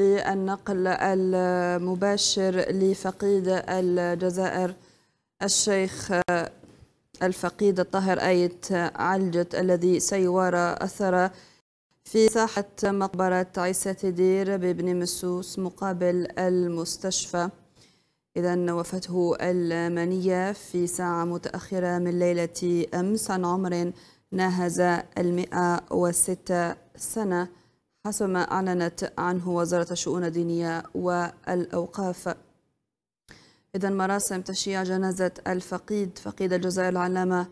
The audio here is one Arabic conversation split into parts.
للنقل المباشر لفقيد الجزائر الشيخ الفقيد الطاهر آيت علجت الذي سيوارى أثر في ساحة مقبرة عيسى دير بابن مسوس مقابل المستشفى. إذا وفاته المنية في ساعة متأخرة من ليلة أمس عن عمر ناهز المئة وستة سنة. حسب ما أعلنت عنه وزارة الشؤون الدينية والأوقاف. إذا مراسم تشييع جنازة الفقيد فقيد الجزائر العلامة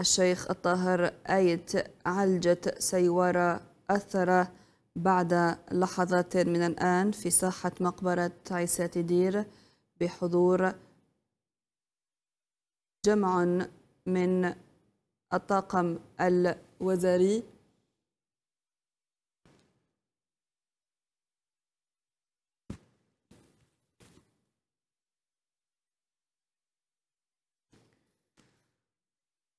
الشيخ الطاهر آيت علجة سيوارة أثر بعد لحظات من الآن في ساحة مقبرة عيسى دير بحضور جمع من الطاقم الوزاري.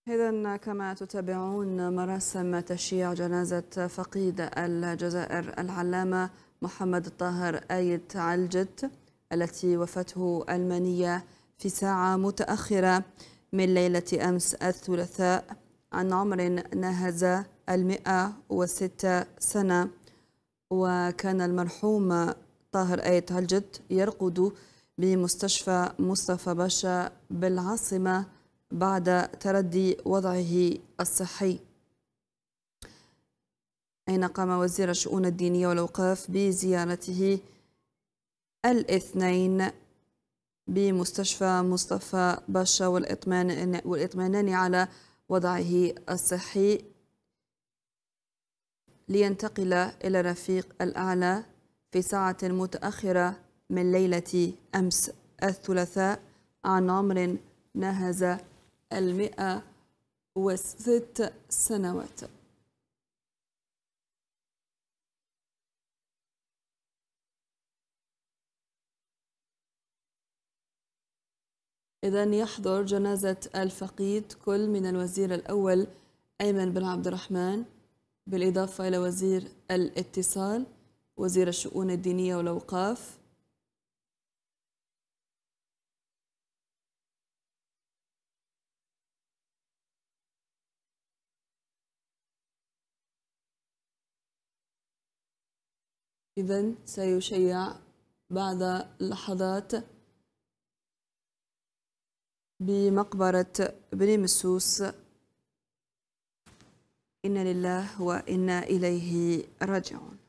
إذا كما تتابعون مراسم تشييع جنازة فقيد الجزائر العلامة محمد الطاهر آيت علجت التي وفاته المنية في ساعة متأخرة من ليلة أمس الثلاثاء عن عمر ناهز المئة وستة سنة. وكان المرحوم طاهر آيت علجت يرقد بمستشفى مصطفى باشا بالعاصمة بعد تردي وضعه الصحي. أين قام وزير الشؤون الدينية والأوقاف بزيارته الاثنين بمستشفى مصطفى باشا والإطمئنان على وضعه الصحي لينتقل إلى الرفيق الأعلى في ساعة متأخرة من ليلة أمس الثلاثاء عن عمر ناهز المئة وست سنوات. إذا يحضر جنازة الفقيد كل من الوزير الأول أيمن بن عبد الرحمن بالإضافة إلى وزير الاتصال وزير الشؤون الدينية والأوقاف إذا سيشيع بعد لحظات بمقبرة بني مسوس. إنا لله وإنا إليه راجعون.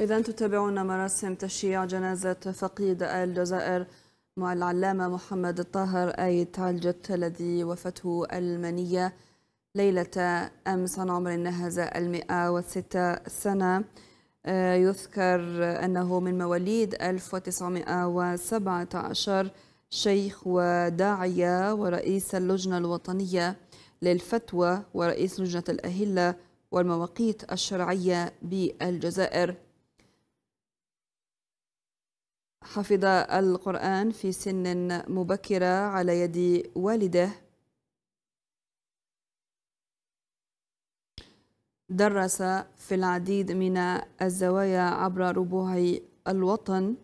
إذا تتابعون مراسم تشييع جنازة فقيد الجزائر مع العلامة محمد الطاهر آية تعالجت الذي وفته المنية ليلة أمس عن عمر نهز المئة وستة سنة. آه، يذكر أنه من مواليد 1917 شيخ وداعية ورئيس اللجنة الوطنية للفتوى ورئيس لجنة الأهلة والمواقيت الشرعية بالجزائر. حفظ القرآن في سن مبكرة على يد والده. درس في العديد من الزوايا عبر ربوع الوطن.